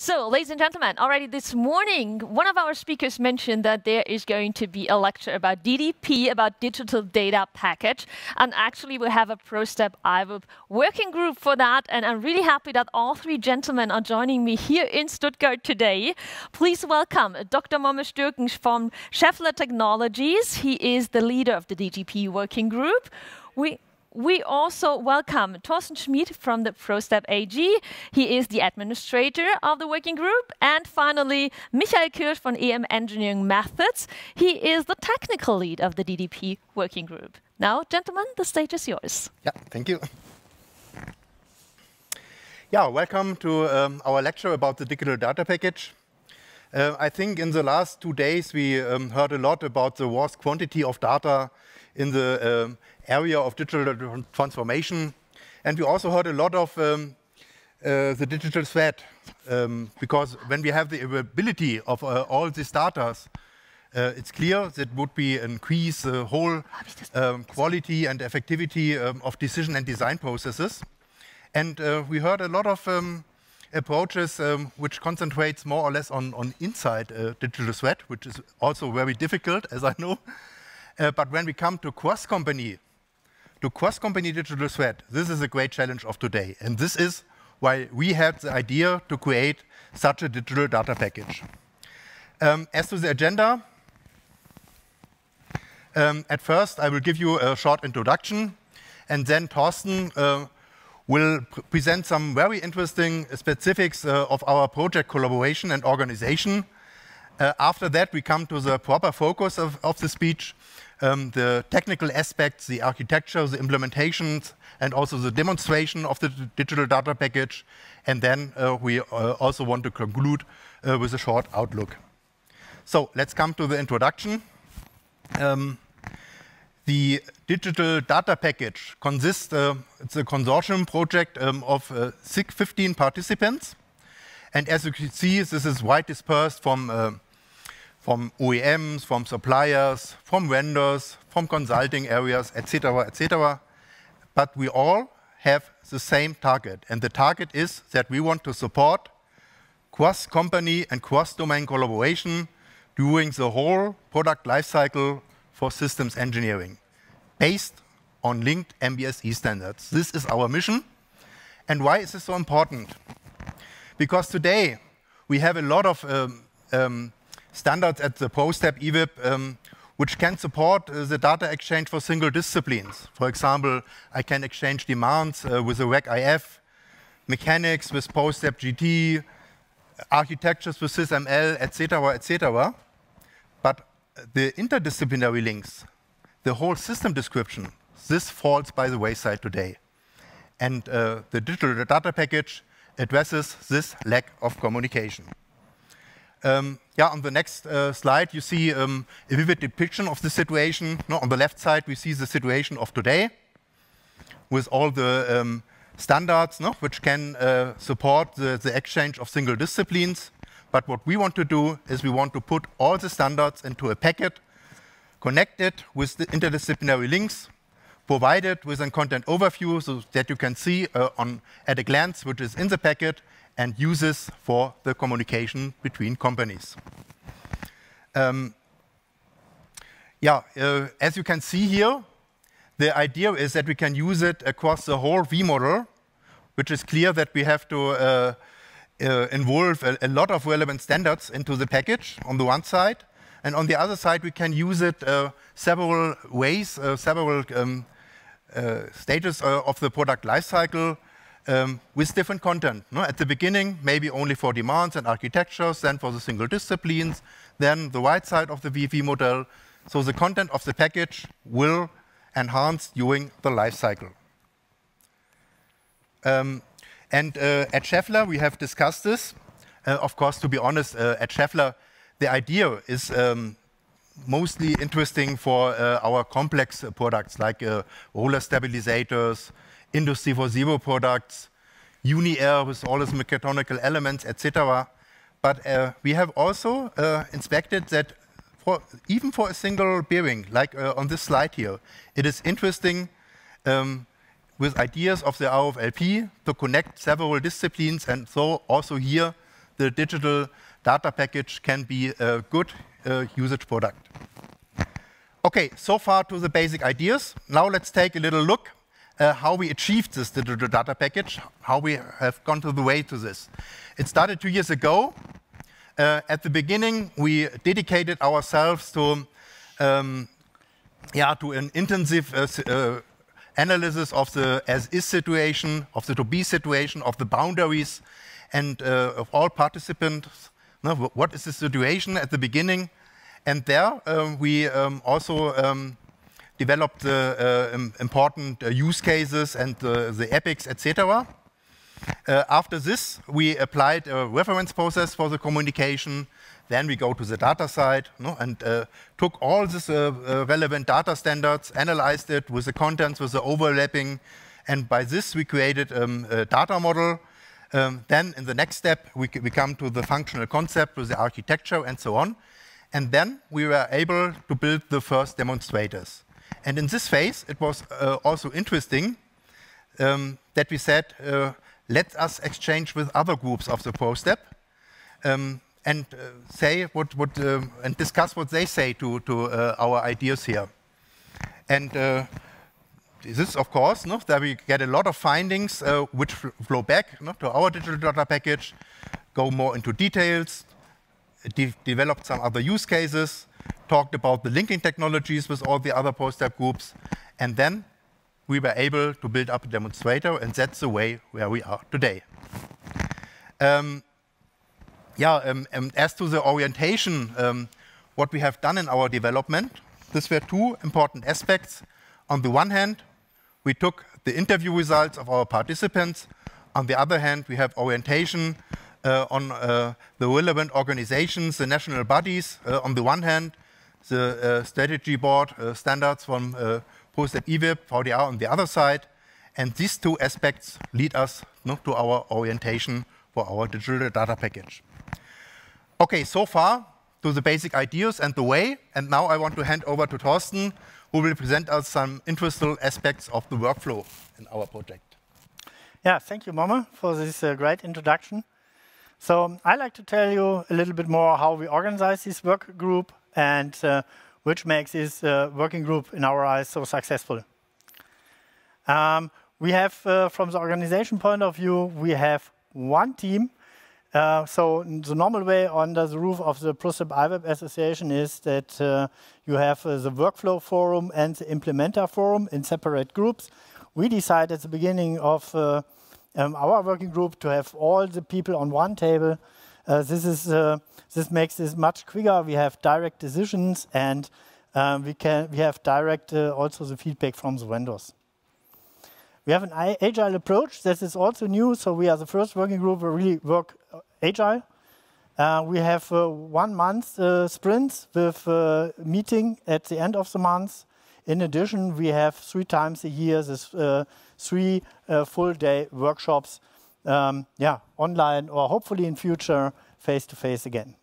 So, ladies and gentlemen, already this morning, one of our speakers mentioned that there is going to be a lecture about DDP, about digital data package. And actually, we have a ProStep ivip working group for that. And I'm really happy that all three gentlemen are joining me here in Stuttgart today. Please welcome Dr. Momme Stürken from Schaeffler Technologies. He is the leader of the DDP working group. We we also welcome Thorsten Schmid from the ProStep AG. He is the administrator of the working group. And finally, Michael Kirsch from EM Engineering Methods. He is the technical lead of the DDP working group. Now, gentlemen, the stage is yours. Yeah, thank you. Yeah, welcome to um, our lecture about the digital data package. Uh, I think in the last two days we um, heard a lot about the vast quantity of data in the um, area of digital transformation. And we also heard a lot of um, uh, the digital thread, um, because when we have the availability of uh, all these data, uh, it's clear that would be increase the whole um, quality and effectivity um, of decision and design processes. And uh, we heard a lot of um, approaches um, which concentrates more or less on, on inside uh, digital thread, which is also very difficult, as I know. Uh, but when we come to cross-company, to cross-company digital thread, this is a great challenge of today. And this is why we had the idea to create such a digital data package. Um, as to the agenda, um, at first I will give you a short introduction, and then Thorsten uh, will pr present some very interesting specifics uh, of our project collaboration and organization. Uh, after that, we come to the proper focus of, of the speech, um, the technical aspects, the architecture, the implementations, and also the demonstration of the digital data package. And then uh, we uh, also want to conclude uh, with a short outlook. So let's come to the introduction. Um, the digital data package consists, uh, it's a consortium project um, of uh, 15 participants. And as you can see, this is wide dispersed from uh, from OEMs, from suppliers, from vendors, from consulting areas, etc., etc. But we all have the same target, and the target is that we want to support cross-company and cross-domain collaboration during the whole product lifecycle for systems engineering, based on linked MBSE standards. This is our mission. And why is this so important? Because today we have a lot of um, um, standards at the ProStep ivip um, which can support uh, the data exchange for single disciplines. For example, I can exchange demands uh, with ReqIF, mechanics with ProStep JT, architectures with SysML, etc., etc. But the interdisciplinary links, the whole system description, this falls by the wayside today. And uh, the digital data package addresses this lack of communication. Um, yeah, on the next uh, slide, you see um, a vivid depiction of the situation. No, on the left side, we see the situation of today with all the um, standards no, which can uh, support the, the, exchange of single disciplines. But what we want to do is we want to put all the standards into a packet, connect it with the interdisciplinary links, provide it with a content overview so that you can see uh, on, at a glance which is in the packet and uses for the communication between companies. Um, yeah, uh, as you can see here, the idea is that we can use it across the whole V model, which is clear that we have to uh, uh, involve a, a, lot of relevant standards into the package on the one side. And on the other side, we can use it uh, several ways, uh, several um, uh, stages of the product lifecycle um, with different content. No? At the beginning, maybe only for demands and architectures, then for the single disciplines, then the right side of the VV model. So the content of the package will enhance during the life cycle. Um, and uh, at Schaeffler, we have discussed this. Uh, of course, to be honest, uh, at Schaeffler, the idea is um, mostly interesting for uh, our complex products like uh, roller stabilizers, Industry 4.0 products, UniAir with all its mechanical elements, etc. But uh, we have also uh, inspected that for, even for a single bearing, like uh, on this slide here, it is interesting um, with ideas of the RFLP to connect several disciplines and so also here the digital data package can be a good uh, usage product. Okay, so far to the basic ideas. Now let's take a little look uh, how we achieved this digital data package, how we have gone to the way to this. It started two years ago. Uh, at the beginning, we dedicated ourselves to, um, yeah, to an intensive uh, uh analysis of the as-is situation, of the to-be situation, of the boundaries, and uh, of all participants. No, what is the situation at the beginning? And there um, we um, also um, developed uh, uh, important uh, use cases and the epics, etc. after this, we applied a reference process for the communication. Then we go to the data side no, and took all uh, relevant data standards, analyzed it with the contents, with the overlapping, and by this we created um, a data model. Um, then in the next step, we, we come to the functional concept with the architecture and so on. And then we were able to build the first demonstrators. And in this phase, it was uh, also interesting um, that we said, uh, let us exchange with other groups of the ProStep um, and uh, say what, what um, and discuss what they say to, to uh, our ideas here. And uh, this, of course, no, that we get a lot of findings uh, which flow back no, to our digital data package, go more into details, de developed some other use cases, talked about the linking technologies with all the other ProStep groups, and then we were able to build up a demonstrator, and that's the way where we are today. Um, yeah, um, um, as to the orientation, um, what we have done in our development, these were two important aspects. On the one hand, we took the interview results of our participants. On the other hand, we have orientation on uh, the relevant organizations, the national bodies uh, on the one hand, the strategy board standards from uh, ProStep ivip, VDA on the other side. And these two aspects lead us no, to our orientation for our digital data package. Okay, so far to the basic ideas and the way. And now I want to hand over to Thorsten, who will present us some interesting aspects of the workflow in our project. Yeah, thank you, Momme, for this uh, great introduction. So I'd like to tell you a little bit more how we organize this work group and uh, which makes this uh, working group in our eyes so successful. Um, we have, uh, from the organization point of view, we have one team. Uh, so the normal way under the roof of the ProStep ivip Association is that uh, you have uh, the workflow forum and the implementer forum in separate groups. We decide at the beginning of um, our working group to have all the people on one table. Uh, this is uh, this makes this much quicker. We have direct decisions, and um, we can we have direct uh, also the feedback from the vendors. We have an agile approach. This is also new. So we are the first working group who really work uh, agile. Uh, we have uh, one month sprints with meeting at the end of the month. In addition, we have three times a year this three uh, full day workshops, um, yeah, online or hopefully in future face to face again.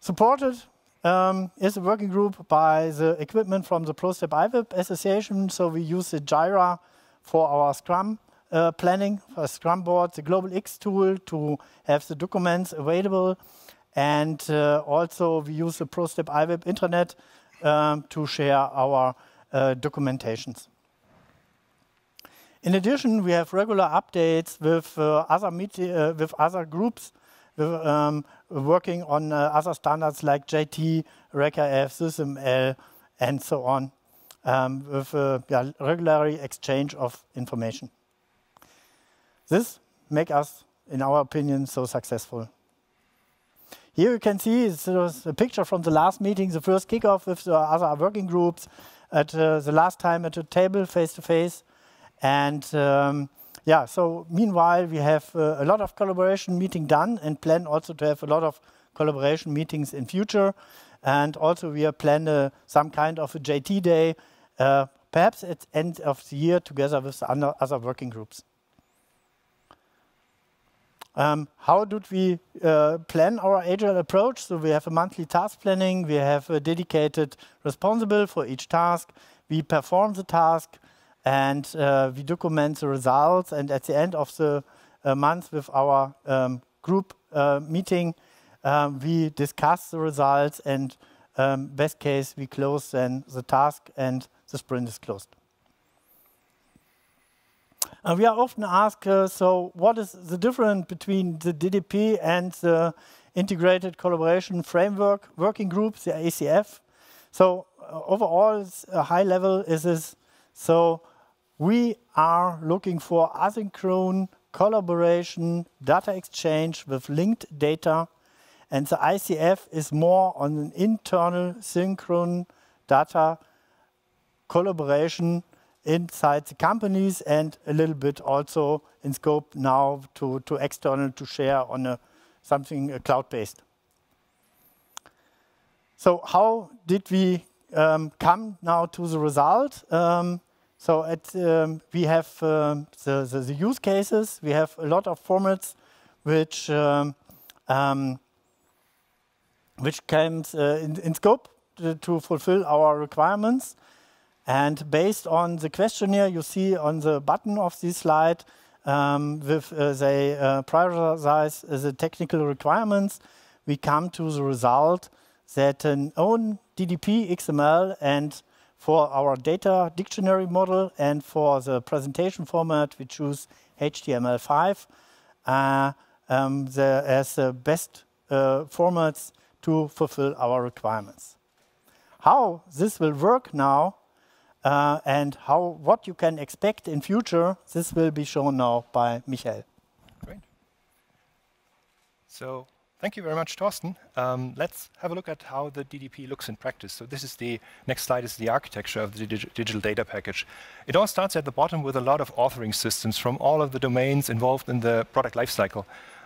Supported um, is a working group by the equipment from the ProStep ivip Association. So we use the Jira for our Scrum uh, planning, for Scrum board, the Global X tool to have the documents available. And uh, also we use the ProStep ivip intranet um, to share our uh, documentations. In addition, we have regular updates with uh, other uh, with other groups with, um, working on uh, other standards like JT, ReqIF, SysML, and so on, um, with uh, yeah, regular exchange of information. This make us, in our opinion, so successful. Here you can see a picture from the last meeting, the first kickoff with the other working groups at uh, the last time at the table face to face. And um, yeah, so meanwhile, we have uh, a lot of collaboration meeting done and plan also to have a lot of collaboration meetings in future. And also we are planning uh, some kind of a JT day, uh, perhaps at end of the year together with the other working groups. Um, how did we uh, plan our agile approach? So we have a monthly task planning. We have a dedicated responsible for each task. We perform the task and uh, we document the results. And at the end of the uh, month with our um, group uh, meeting, um, we discuss the results and um, best case, we close then the task and the sprint is closed. And we are often asked, uh, so what is the difference between the DDP and the Integrated Collaboration Framework Working Group, the ICF? So uh, overall, a high level is this. So we are looking for asynchronous collaboration, data exchange with linked data, and the ICF is more on an internal synchronous data collaboration inside the companies and a little bit also in scope now to, to external to share on a, something cloud-based. So how did we um, come now to the result? Um, so at, um, we have um, the, the, the, use cases. We have a lot of formats which um, um, which comes uh, in, in, scope to, to fulfill our requirements. And based on the questionnaire you see on the button of this slide, um, with uh, they uh, prioritize the technical requirements, we come to the result that an own DDP XML and for our data dictionary model and for the presentation format, we choose HTML5 uh, um, the, as the best uh, formats to fulfill our requirements. How this will work now uh, and how what you can expect in future, this will be shown now by Michael. Great. So thank you very much, Thorsten. Um, let's have a look at how the DDP looks in practice. So this is the next slide is the architecture of the dig digital data package. It all starts at the bottom with a lot of authoring systems from all of the domains involved in the product lifecycle.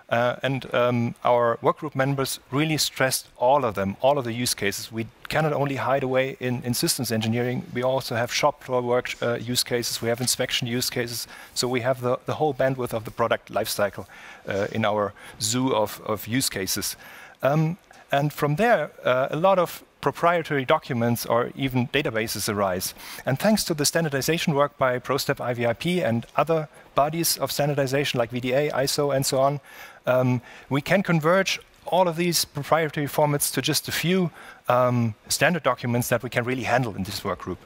Uh, and um, our workgroup members really stressed all of them, all of the use cases. We cannot only hide away in, in systems engineering, we also have shop floor work uh, use cases, we have inspection use cases, so we have the, the whole bandwidth of the product lifecycle uh, in our zoo of, of use cases. Um, and from there, uh, a lot of proprietary documents or even databases arise. And thanks to the standardization work by ProStep IVIP and other bodies of standardization like VDA, ISO, and so on, um, we can converge all of these proprietary formats to just a few um, standard documents that we can really handle in this work group.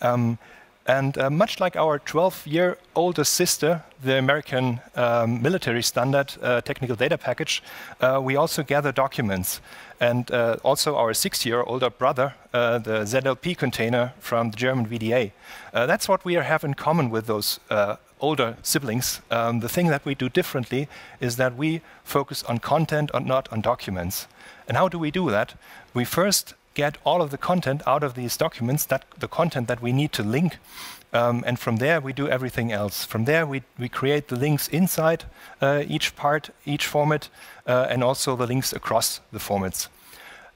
Um, and uh, much like our 12-year older sister, the American um, military standard uh, technical data package, uh, we also gather documents. And uh, also our six-year older brother, uh, the ZLP container from the German VDA. Uh, that's what we have in common with those older siblings, um, the thing that we do differently is that we focus on content and not on documents. And how do we do that? We first get all of the content out of these documents, that the content that we need to link, um, and from there we do everything else. From there we, we create the links inside uh, each part, each format, uh, and also the links across the formats.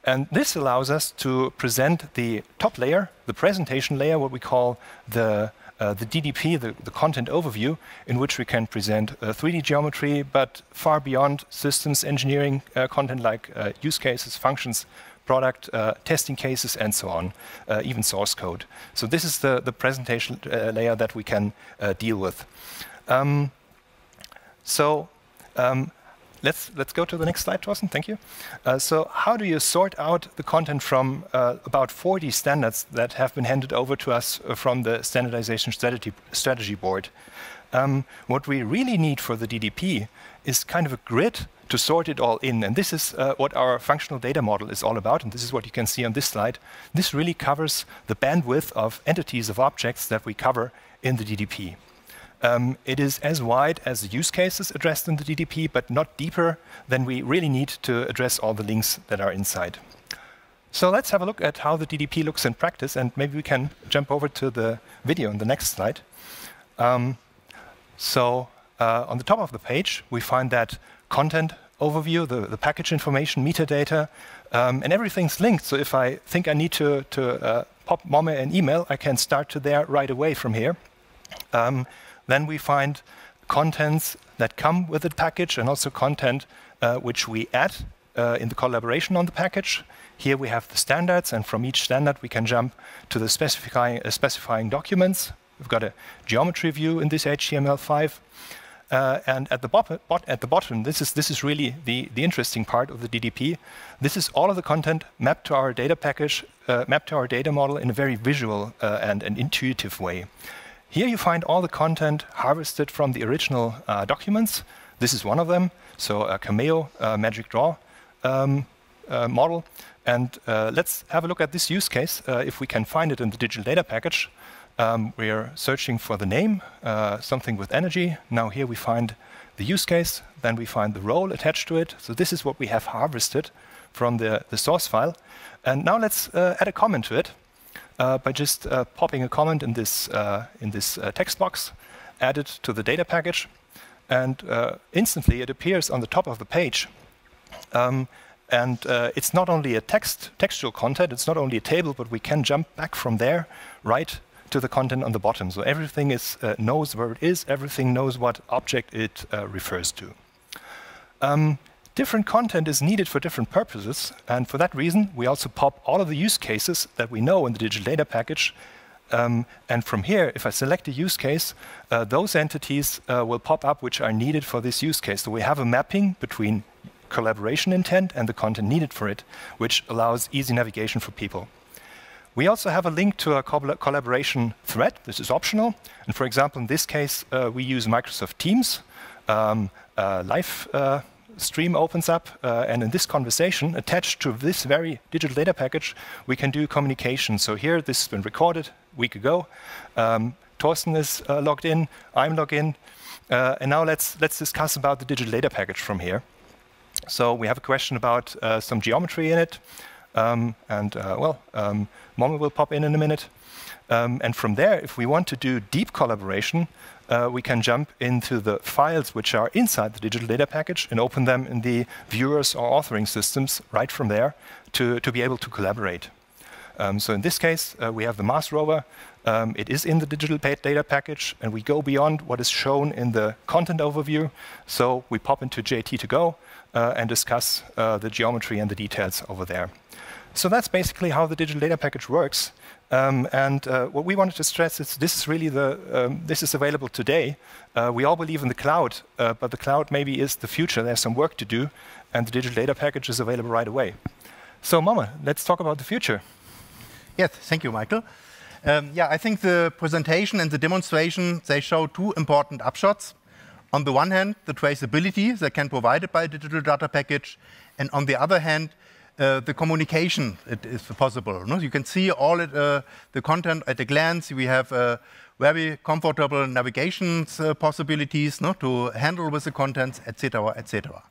And this allows us to present the top layer, the presentation layer, what we call the uh, the DDP, the, the, content overview, in which we can present 3D uh, geometry, but far beyond systems engineering uh, content like use cases, functions, product testing cases, and so on, even source code. So this is the, the presentation layer that we can deal with. Um, so um, let's, let's go to the next slide, Thorsten. Thank you. Uh, so how do you sort out the content from uh, about 40 standards that have been handed over to us uh, from the standardization strategy, strategy board? Um, what we really need for the DDP is kind of a grid to sort it all in. And this is uh, what our functional data model is all about. And this is what you can see on this slide. This really covers the bandwidth of entities of objects that we cover in the DDP. Um, it is as wide as the use cases addressed in the DDP, but not deeper than we really need to address all the links that are inside. So let's have a look at how the DDP looks in practice, and maybe we can jump over to the video on the next slide. Um, so uh, on the top of the page, we find that content overview, the, the package information, metadata, um, and everything's linked. So if I think I need to, to uh, pop Momme an email, I can start to there right away from here. Um, then we find contents that come with the package and also content uh, which we add uh, in the collaboration on the package. Here we have the standards, and from each standard we can jump to the specifying, uh, specifying documents. We've got a geometry view in this HTML5. Uh, and at the, bot at the bottom, this is, this is really the, the interesting part of the DDP. This is all of the content mapped to our data package, uh, mapped to our data model in a very visual uh, and an intuitive way. Here you find all the content harvested from the original uh, documents. This is one of them, so a Cameo uh, MagicDraw um, uh, model. And let's have a look at this use case, if we can find it in the digital data package. Um, we're searching for the name, uh, something with energy. Now here we find the use case, then we find the role attached to it. So this is what we have harvested from the, the source file. And now let's uh, add a comment to it uh, by just uh, popping a comment in this, uh, in this uh, text box, add it to the data package, and instantly it appears on the top of the page. Um, and uh, it's not only a text, textual content, it's not only a table, but we can jump back from there right to the content on the bottom. So everything is, uh, knows where it is, everything knows what object it uh, refers to. Um, different content is needed for different purposes, and for that reason, we also pop all of the use cases that we know in the digital data package. Um, and from here, if I select a use case, uh, those entities uh, will pop up which are needed for this use case. So we have a mapping between collaboration intent and the content needed for it, which allows easy navigation for people. We also have a link to a collaboration thread. This is optional. And for example, in this case, uh, we use Microsoft Teams. Um, live uh, stream opens up, uh, and in this conversation, attached to this very digital data package, we can do communication. So here, this has been recorded a week ago. Um, Thorsten is uh, logged in, I'm logged in, uh, and now let's, let's discuss about the digital data package from here. So we have a question about uh, some geometry in it. Um, and uh, well, um, Momme will pop in in a minute. Um, and from there, if we want to do deep collaboration, uh, we can jump into the files which are inside the digital data package and open them in the viewers or authoring systems right from there to, to be able to collaborate. Um, so in this case, uh, we have the Mars rover. Um, it is in the digital data package, and we go beyond what is shown in the content overview. So we pop into JT2Go uh, and discuss uh, the geometry and the details over there. So that's basically how the digital data package works. Um, and uh, what we wanted to stress is this is really the um, this is available today. Uh, we all believe in the cloud, uh, but the cloud maybe is the future. There's some work to do, and the digital data package is available right away. So, Momme, let's talk about the future. Yes, thank you, Michael. Um, yeah, I think the presentation and the demonstration they show two important upshots. On the one hand, the traceability that can provided by a digital data package, and on the other hand, uh, the communication it is possible. No? You can see all it, uh, the content at a glance. We have uh, very comfortable navigation uh, possibilities no? to handle with the contents, etc., etc.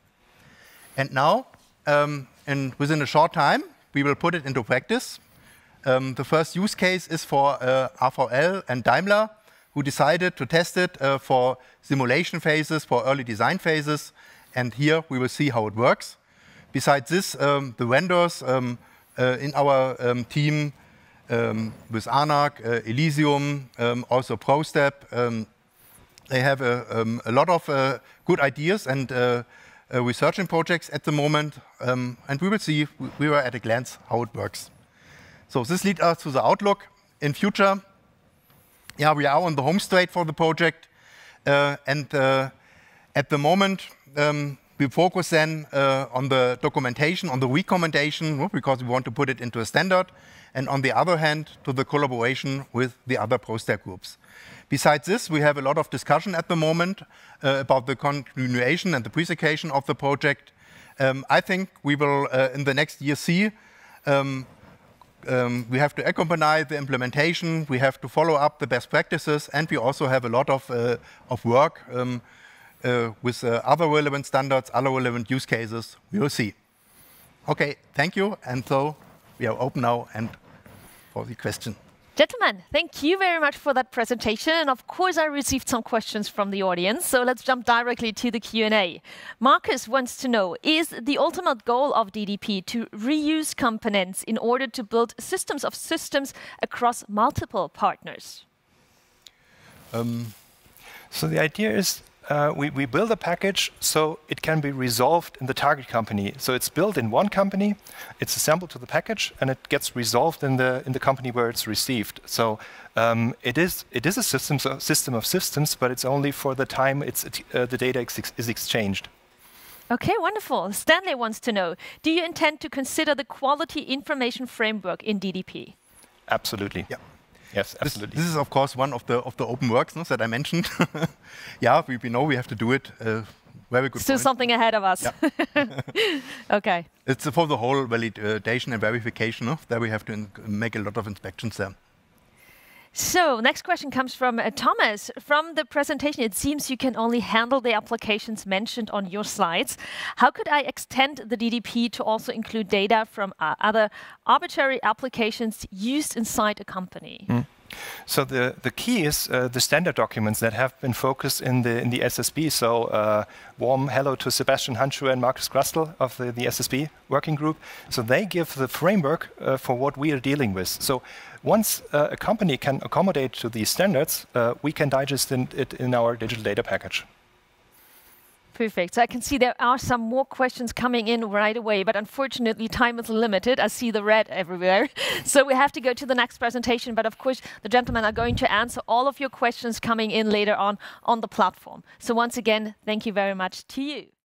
And now, um, and within a short time, we will put it into practice. Um, the first use case is for uh, AVL and Daimler, who decided to test it for simulation phases, for early design phases. And here we will see how it works. Besides this, um, the vendors um, uh, in our um, team um, with ANAC, uh, Elysium, um, also ProStep, they have a, a lot of uh, good ideas and uh, uh, researching projects at the moment. and we will see, we were at a glance how it works. So this leads us to the outlook. In future, yeah, we are on the home straight for the project. Uh, and at the moment, um, we focus then uh, on the documentation, on the recommendation, because we want to put it into a standard, and on the other hand, to the collaboration with the other ProStep groups. Besides this, we have a lot of discussion at the moment uh, about the continuation and the presentation of the project. Um, I think we will, uh, in the next year, see um, um, we have to accompany the implementation, we have to follow up the best practices, and we also have a lot of, uh, of work um, with uh, other relevant standards, other relevant use cases, we will see. Okay, thank you. And so we are open now and for the question. Gentlemen, thank you very much for that presentation. And of course, I received some questions from the audience. So let's jump directly to the Q&A. Marcus wants to know, is the ultimate goal of DDP to reuse components in order to build systems of systems across multiple partners? Um, so the idea is uh, we, we build a package so it can be resolved in the target company. So it's built in one company, it's assembled to the package, and it gets resolved in the in the company where it's received. So um, it is it is a system so system of systems, but it's only for the time it's uh, the data ex is exchanged. Okay, wonderful. Stanley wants to know: Do you intend to consider the quality information framework in DDP? Absolutely. Yeah. Yes, absolutely. This, this, is of course one of the of the open works no, that I mentioned. yeah, we, we know we have to do it. Uh, very good. Still point. something ahead of us. Yeah. okay. It's for the whole validation and verification. No? There we have to make a lot of inspections there. So, next question comes from uh, Thomas. From the presentation, it seems you can only handle the applications mentioned on your slides. How could I extend the DDP to also include data from uh, other arbitrary applications used inside a company? Mm. So the, the key is uh, the standard documents that have been focused in the in the SSB. So uh, warm hello to Sebastian Handschuh and Markus Grastel of the, the SSB working group. So they give the framework uh, for what we are dealing with. So once uh, a company can accommodate to these standards, uh, we can digest in, it in our digital data package. Perfect. So I can see there are some more questions coming in right away, but unfortunately time is limited. I see the red everywhere. so we have to go to the next presentation. But of course, the gentlemen are going to answer all of your questions coming in later on on the platform. So once again, thank you very much to you.